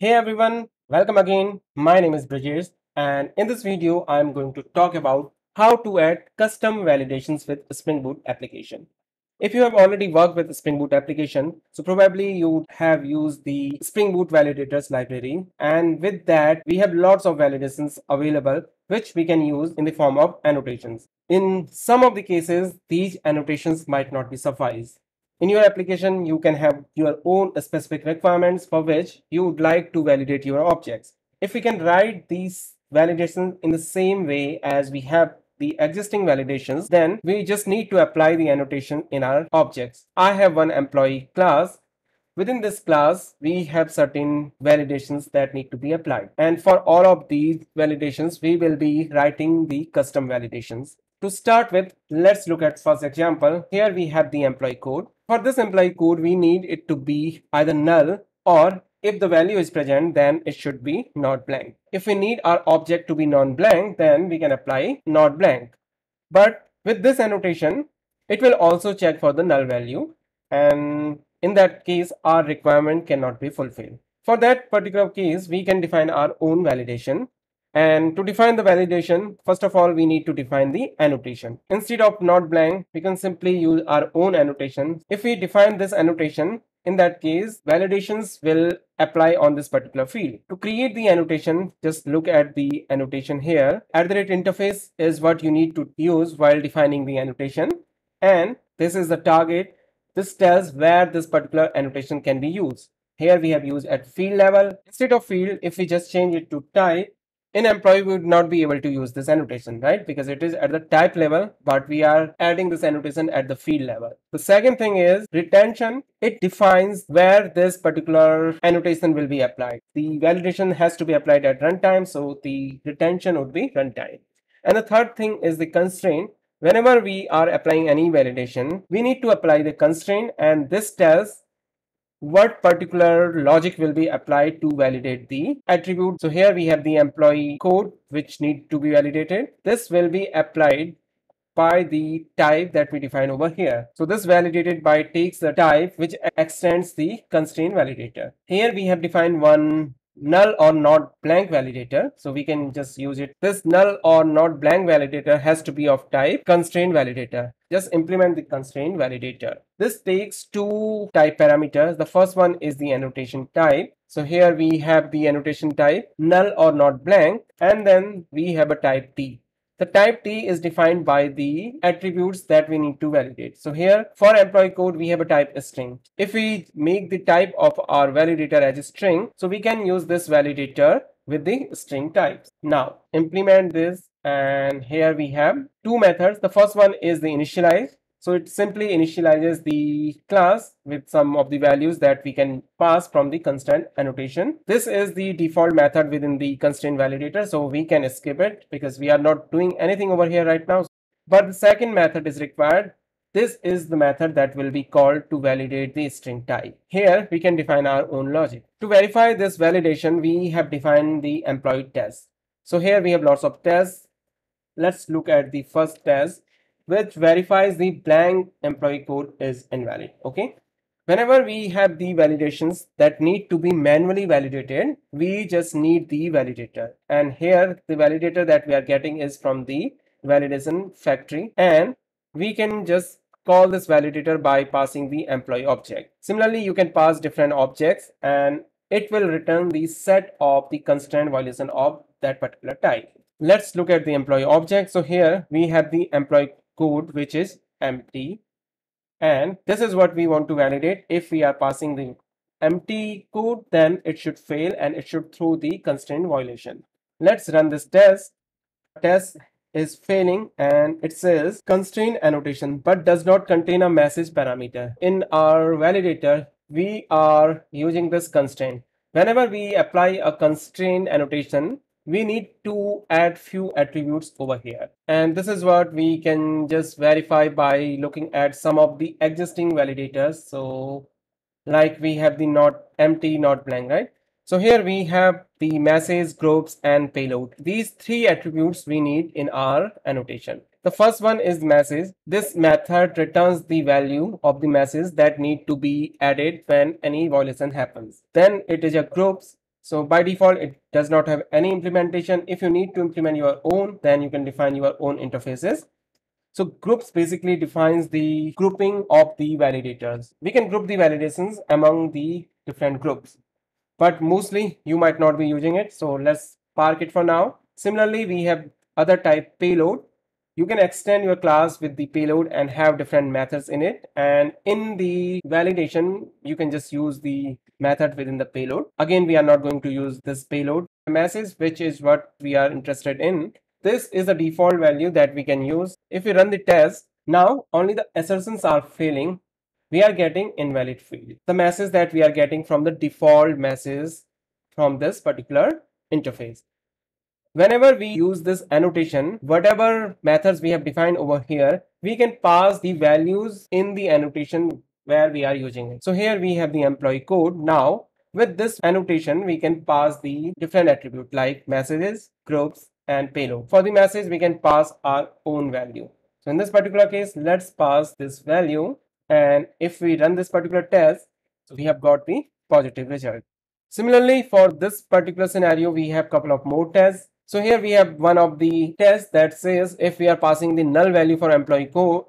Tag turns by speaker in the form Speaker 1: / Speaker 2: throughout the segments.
Speaker 1: Hey everyone, welcome again. My name is Brijesh and in this video I'm going to talk about how to add custom validations with Spring Boot application. If you have already worked with Spring Boot application, so probably you have used the Spring Boot validators library and with that we have lots of validations available which we can use in the form of annotations. In some of the cases, these annotations might not be suffice. In your application, you can have your own specific requirements for which you would like to validate your objects. If we can write these validations in the same way as we have the existing validations, then we just need to apply the annotation in our objects. I have one employee class. Within this class, we have certain validations that need to be applied. And for all of these validations, we will be writing the custom validations. To start with, let's look at first example. Here we have the employee code. For this employee code, we need it to be either null or if the value is present, then it should be not blank. If we need our object to be non-blank, then we can apply not blank. But with this annotation, it will also check for the null value. And in that case, our requirement cannot be fulfilled. For that particular case, we can define our own validation. And to define the validation, first of all, we need to define the annotation. Instead of not blank, we can simply use our own annotation. If we define this annotation, in that case, validations will apply on this particular field. To create the annotation, just look at the annotation here. At the rate interface is what you need to use while defining the annotation. And this is the target. This tells where this particular annotation can be used. Here we have used at field level. Instead of field, if we just change it to type, in employee we would not be able to use this annotation right? Because it is at the type level but we are adding this annotation at the field level. The second thing is retention. It defines where this particular annotation will be applied. The validation has to be applied at runtime so the retention would be runtime. And the third thing is the constraint. Whenever we are applying any validation we need to apply the constraint and this tells what particular logic will be applied to validate the attribute. So here we have the employee code which need to be validated. This will be applied by the type that we define over here. So this validated by takes the type which extends the constraint validator. Here we have defined one null or not blank validator. So we can just use it. This null or not blank validator has to be of type constraint validator. Just implement the constraint validator. This takes two type parameters. The first one is the annotation type. So here we have the annotation type null or not blank and then we have a type T. The type T is defined by the attributes that we need to validate. So here for employee code, we have a type string. If we make the type of our validator as a string, so we can use this validator with the string types. Now implement this and here we have two methods. The first one is the initialize so it simply initializes the class with some of the values that we can pass from the constraint annotation. This is the default method within the constraint validator. So we can skip it because we are not doing anything over here right now. But the second method is required. This is the method that will be called to validate the string type. Here we can define our own logic. To verify this validation, we have defined the employee test. So here we have lots of tests. Let's look at the first test which verifies the blank employee code is invalid. Okay. Whenever we have the validations that need to be manually validated, we just need the validator. And here the validator that we are getting is from the validation factory. And we can just call this validator by passing the employee object. Similarly, you can pass different objects and it will return the set of the constraint violation of that particular type. Let's look at the employee object. So here we have the employee code which is empty. And this is what we want to validate if we are passing the empty code then it should fail and it should throw the constraint violation. Let's run this test. Test is failing and it says constraint annotation but does not contain a message parameter. In our validator we are using this constraint. Whenever we apply a constraint annotation we need to add few attributes over here. And this is what we can just verify by looking at some of the existing validators. So like we have the not empty, not blank, right? So here we have the message, groups, and payload. These three attributes we need in our annotation. The first one is message. This method returns the value of the message that need to be added when any violation happens. Then it is a groups So by default, it does not have any implementation. If you need to implement your own, then you can define your own interfaces. So groups basically defines the grouping of the validators. We can group the validations among the different groups, but mostly you might not be using it. So let's park it for now. Similarly, we have other type payload you can extend your class with the payload and have different methods in it. And in the validation you can just use the method within the payload. Again we are not going to use this payload. The message which is what we are interested in. This is the default value that we can use. If we run the test now only the assertions are failing. We are getting invalid field. The message that we are getting from the default message from this particular interface Whenever we use this annotation, whatever methods we have defined over here, we can pass the values in the annotation where we are using it. So here we have the employee code. Now with this annotation, we can pass the different attribute like messages, groups, and payload. For the message, we can pass our own value. So in this particular case, let's pass this value. And if we run this particular test, so we have got the positive result. Similarly, for this particular scenario, we have couple of more tests. So here we have one of the tests that says if we are passing the null value for employee code,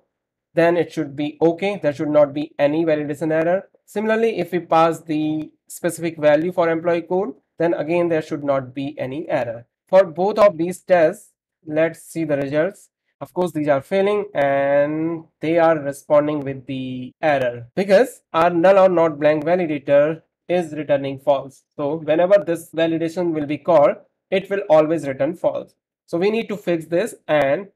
Speaker 1: then it should be okay. There should not be any validation error. Similarly, if we pass the specific value for employee code, then again there should not be any error. For both of these tests, let's see the results. Of course, these are failing and they are responding with the error because our null or not blank validator is returning false. So whenever this validation will be called, it will always return false. So we need to fix this and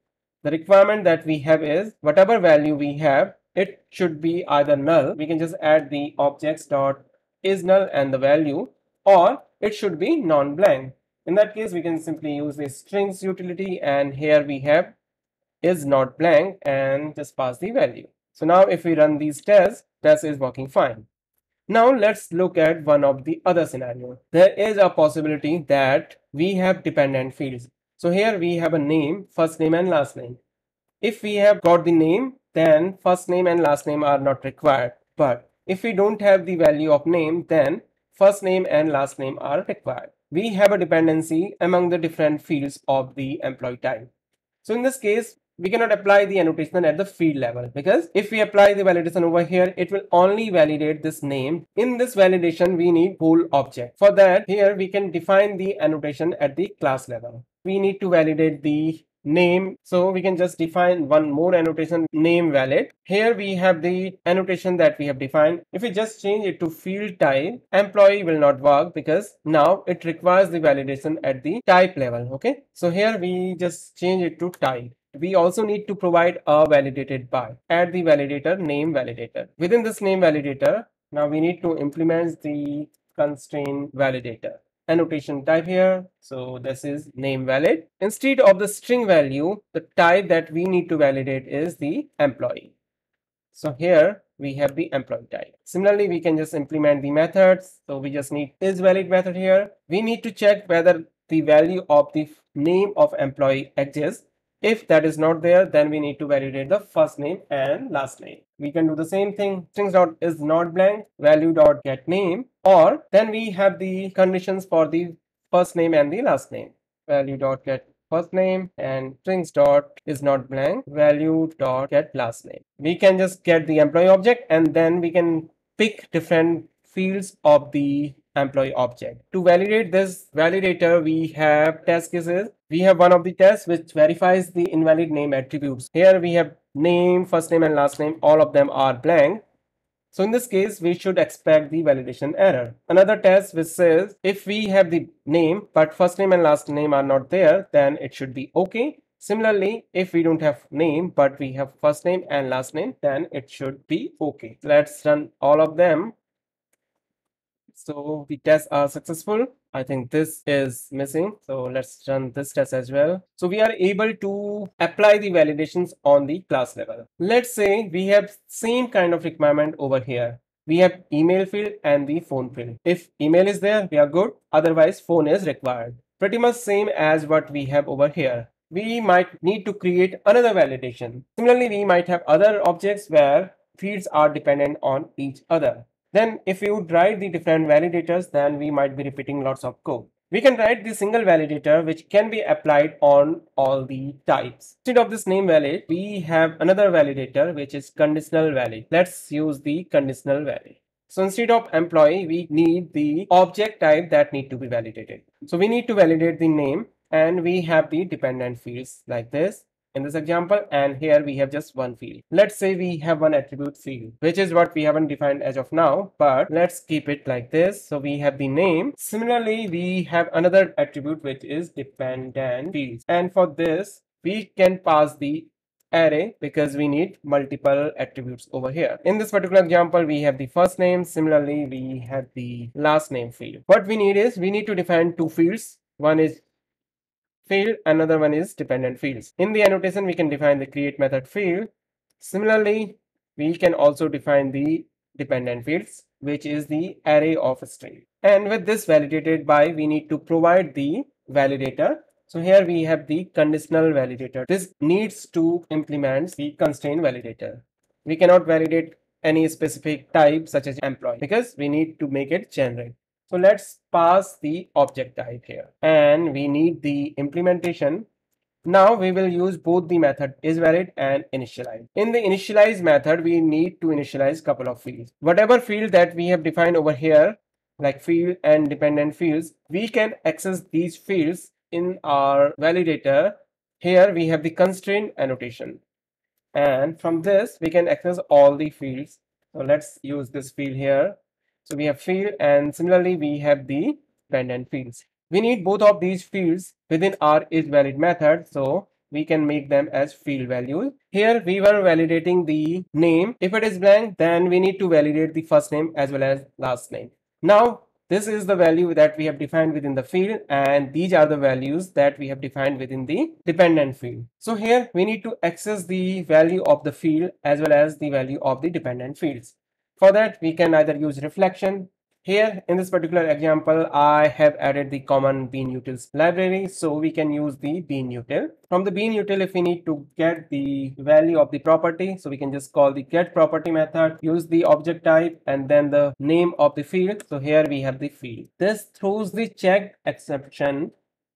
Speaker 1: the requirement that we have is whatever value we have, it should be either null. We can just add the objects dot is null and the value or it should be non-blank. In that case, we can simply use the strings utility and here we have is not blank and just pass the value. So now if we run these tests, test is working fine. Now let's look at one of the other scenario. There is a possibility that we have dependent fields. So here we have a name, first name and last name. If we have got the name, then first name and last name are not required. But if we don't have the value of name, then first name and last name are required. We have a dependency among the different fields of the employee type. So in this case, we cannot apply the annotation at the field level because if we apply the validation over here, it will only validate this name. In this validation, we need whole object. For that, here we can define the annotation at the class level. We need to validate the name so we can just define one more annotation name valid here we have the annotation that we have defined if we just change it to field type employee will not work because now it requires the validation at the type level okay so here we just change it to type we also need to provide a validated by add the validator name validator. Within this name validator now we need to implement the constraint validator. Annotation type here. So this is name valid. Instead of the string value the type that we need to validate is the employee. So here we have the employee type. Similarly we can just implement the methods. So we just need is valid method here. We need to check whether the value of the name of employee exists if that is not there, then we need to validate the first name and last name. We can do the same thing. Strings dot is not blank, value dot get name, or then we have the conditions for the first name and the last name. Value dot get first name and strings dot is not blank, value dot get last name. We can just get the employee object and then we can pick different fields of the employee object. To validate this validator, we have test cases. We have one of the tests which verifies the invalid name attributes. Here we have name, first name and last name. All of them are blank. So in this case, we should expect the validation error. Another test which says if we have the name but first name and last name are not there, then it should be okay. Similarly, if we don't have name but we have first name and last name, then it should be okay. Let's run all of them so the tests are successful. I think this is missing. So let's run this test as well. So we are able to apply the validations on the class level. Let's say we have same kind of requirement over here. We have email field and the phone field. If email is there, we are good. Otherwise, phone is required. Pretty much same as what we have over here. We might need to create another validation. Similarly, we might have other objects where fields are dependent on each other. Then if you would write the different validators, then we might be repeating lots of code. We can write the single validator which can be applied on all the types. Instead of this name valid, we have another validator which is conditional valid. Let's use the conditional valid. So instead of employee, we need the object type that need to be validated. So we need to validate the name and we have the dependent fields like this in this example and here we have just one field let's say we have one attribute field which is what we haven't defined as of now but let's keep it like this so we have the name similarly we have another attribute which is dependent fields and for this we can pass the array because we need multiple attributes over here. In this particular example, we have the first name. Similarly, we have the last name field. What we need is we need to define two fields. One is field, another one is dependent fields. In the annotation, we can define the create method field. Similarly, we can also define the dependent fields, which is the array of a string. And with this validated by, we need to provide the validator. So here we have the conditional validator. This needs to implement the constraint validator. We cannot validate any specific type such as employee because we need to make it generic. So let's pass the object type here and we need the implementation. Now we will use both the method is valid and initialize. In the initialize method, we need to initialize couple of fields. Whatever field that we have defined over here, like field and dependent fields, we can access these fields in our validator. Here we have the constraint annotation. And from this, we can access all the fields. So let's use this field here so we have field and similarly we have the dependent fields. We need both of these fields within our is valid method. So we can make them as field values. Here we were validating the name. If it is blank, then we need to validate the first name as well as last name. Now, this is the value that we have defined within the field and these are the values that we have defined within the dependent field. So here we need to access the value of the field as well as the value of the dependent fields. For that, we can either use reflection. Here in this particular example, I have added the common bean utils library. So we can use the bean util. From the bean util, if we need to get the value of the property, so we can just call the get property method, use the object type and then the name of the field. So here we have the field. This throws the checked exception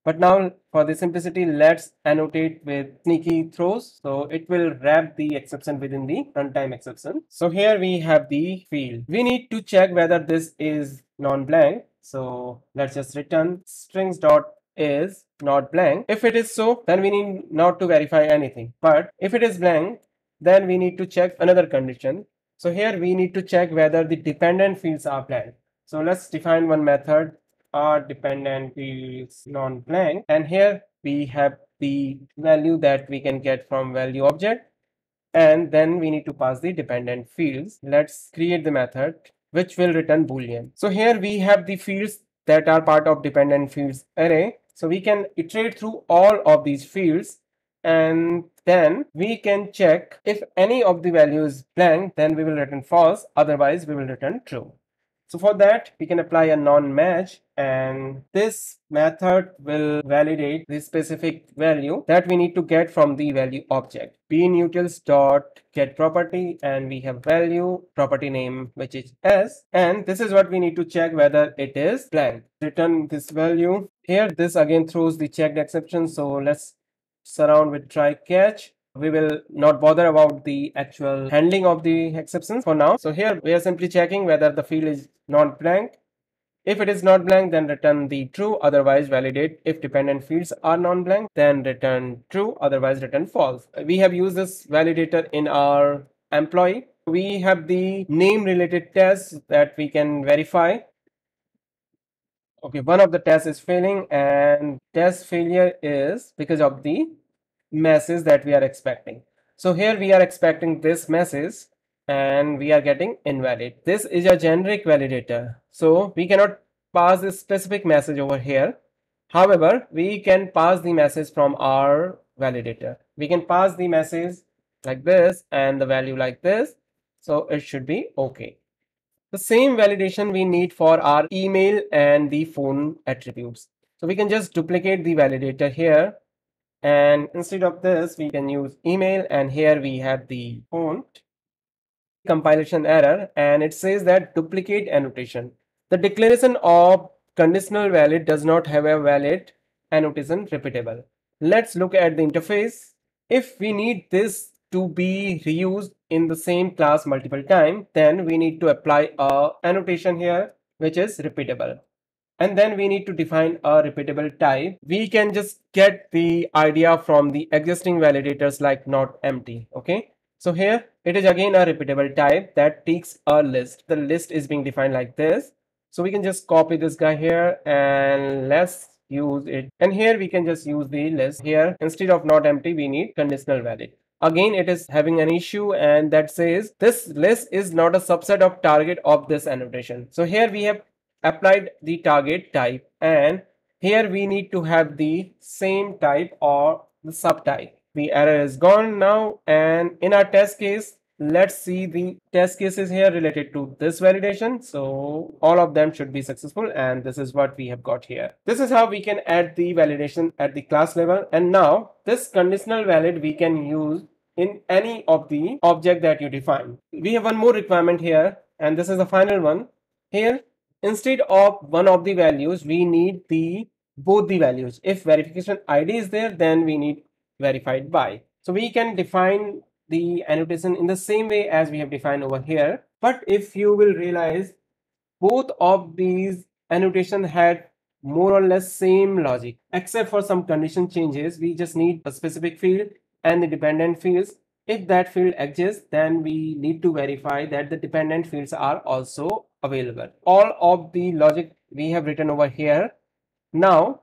Speaker 1: but now for the simplicity, let's annotate with sneaky throws. So it will wrap the exception within the runtime exception. So here we have the field. We need to check whether this is non-blank. So let's just return strings dot is not blank. If it is so, then we need not to verify anything. But if it is blank, then we need to check another condition. So here we need to check whether the dependent fields are blank. So let's define one method our dependent is non-blank. And here we have the value that we can get from value object. And then we need to pass the dependent fields. Let's create the method which will return boolean. So here we have the fields that are part of dependent fields array. So we can iterate through all of these fields. And then we can check if any of the values blank then we will return false. Otherwise we will return true so for that, we can apply a non-match and this method will validate the specific value that we need to get from the value object. bean utils dot get property and we have value property name which is s and this is what we need to check whether it is blank. Return this value. Here this again throws the checked exception so let's surround with try catch we will not bother about the actual handling of the exceptions for now. So here we are simply checking whether the field is not blank. If it is not blank, then return the true, otherwise validate. If dependent fields are non-blank, then return true, otherwise return false. We have used this validator in our employee. We have the name related tests that we can verify. Okay, one of the tests is failing and test failure is because of the message that we are expecting. So here we are expecting this message and we are getting invalid. This is a generic validator. So we cannot pass this specific message over here. However, we can pass the message from our validator. We can pass the message like this and the value like this. So it should be okay. The same validation we need for our email and the phone attributes. So we can just duplicate the validator here and instead of this we can use email and here we have the font compilation error and it says that duplicate annotation. The declaration of conditional valid does not have a valid annotation repeatable. Let's look at the interface. If we need this to be reused in the same class multiple times, then we need to apply a annotation here which is repeatable. And then we need to define a repeatable type. We can just get the idea from the existing validators like not empty. Okay. So here it is again a repeatable type that takes a list. The list is being defined like this. So we can just copy this guy here and let's use it. And here we can just use the list here. Instead of not empty, we need conditional valid. Again, it is having an issue and that says this list is not a subset of target of this annotation. So here we have applied the target type and here we need to have the same type or the subtype. The error is gone now and in our test case, let's see the test cases here related to this validation. So all of them should be successful and this is what we have got here. This is how we can add the validation at the class level and now this conditional valid we can use in any of the object that you define. We have one more requirement here and this is the final one. Here instead of one of the values we need the both the values. If verification id is there then we need verified by. So we can define the annotation in the same way as we have defined over here. But if you will realize both of these annotation had more or less same logic except for some condition changes. We just need a specific field and the dependent fields. If that field exists then we need to verify that the dependent fields are also available all of the logic we have written over here now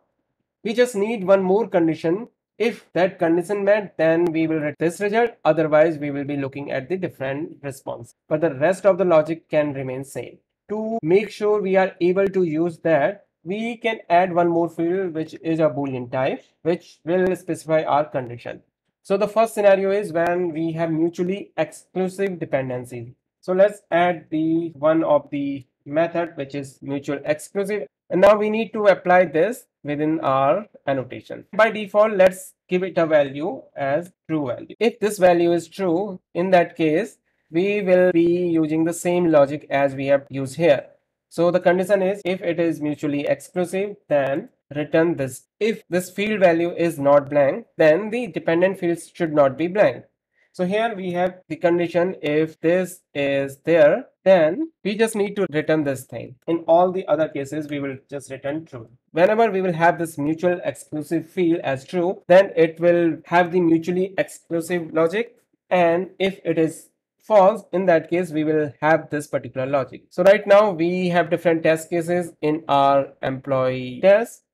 Speaker 1: we just need one more condition if that condition met, then we will get this result. Otherwise, we will be looking at the different response. But the rest of the logic can remain same. To make sure we are able to use that, we can add one more field which is a boolean type which will specify our condition. So the first scenario is when we have mutually exclusive dependencies. So let's add the one of the method which is mutual exclusive and now we need to apply this within our annotation. By default, let's give it a value as true value. If this value is true, in that case, we will be using the same logic as we have used here. So the condition is if it is mutually exclusive, then return this. If this field value is not blank, then the dependent fields should not be blank. So here we have the condition if this is there, then we just need to return this thing. In all the other cases, we will just return true. Whenever we will have this mutual exclusive field as true, then it will have the mutually exclusive logic. And if it is false, in that case, we will have this particular logic. So right now we have different test cases in our employee test.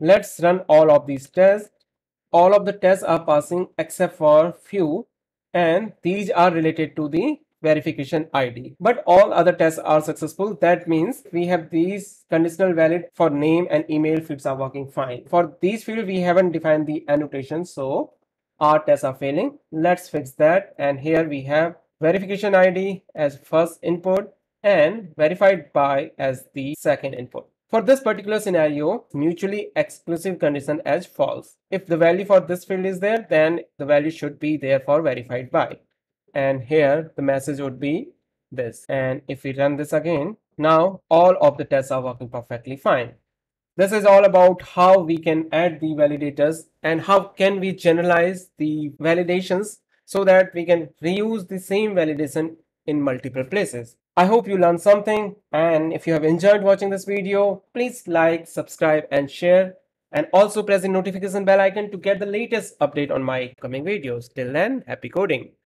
Speaker 1: Let's run all of these tests. All of the tests are passing except for few and these are related to the verification ID. But all other tests are successful. That means we have these conditional valid for name and email fields are working fine. For these fields, we haven't defined the annotation. So our tests are failing. Let's fix that. And here we have verification ID as first input and verified by as the second input. For this particular scenario, mutually exclusive condition as false. If the value for this field is there, then the value should be there for verified by. And here the message would be this. And if we run this again, now all of the tests are working perfectly fine. This is all about how we can add the validators and how can we generalize the validations so that we can reuse the same validation in multiple places. I hope you learned something and if you have enjoyed watching this video, please like, subscribe and share and also press the notification bell icon to get the latest update on my coming videos. Till then, happy coding!